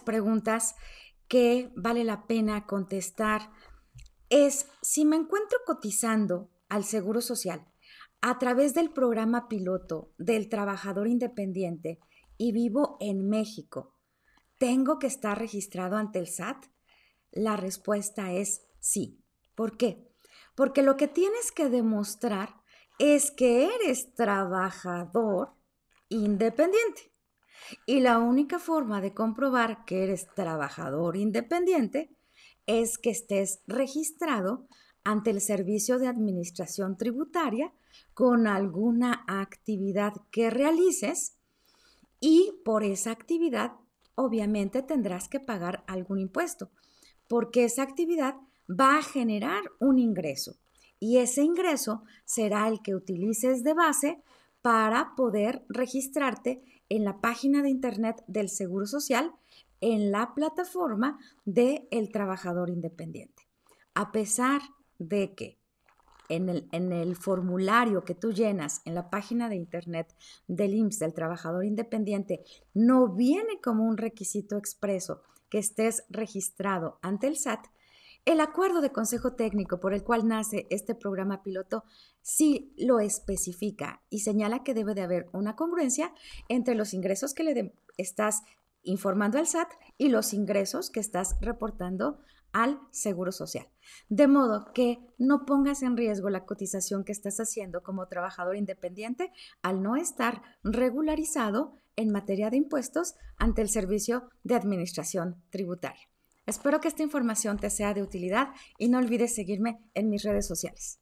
preguntas que vale la pena contestar es si me encuentro cotizando al Seguro Social a través del programa piloto del trabajador independiente y vivo en México, ¿tengo que estar registrado ante el SAT? La respuesta es sí. ¿Por qué? Porque lo que tienes que demostrar es que eres trabajador independiente. Y la única forma de comprobar que eres trabajador independiente es que estés registrado ante el Servicio de Administración Tributaria con alguna actividad que realices y por esa actividad obviamente tendrás que pagar algún impuesto porque esa actividad va a generar un ingreso y ese ingreso será el que utilices de base para poder registrarte en la página de internet del Seguro Social en la plataforma del el trabajador independiente. A pesar de que en el, en el, formulario que tú llenas en la página de internet del IMSS del trabajador independiente no viene como un requisito expreso que estés registrado ante el SAT, el acuerdo de consejo técnico por el cual nace este programa piloto sí lo especifica y señala que debe de haber una congruencia entre los ingresos que le estás informando al SAT y los ingresos que estás reportando al Seguro Social. De modo que no pongas en riesgo la cotización que estás haciendo como trabajador independiente al no estar regularizado en materia de impuestos ante el Servicio de Administración Tributaria. Espero que esta información te sea de utilidad y no olvides seguirme en mis redes sociales.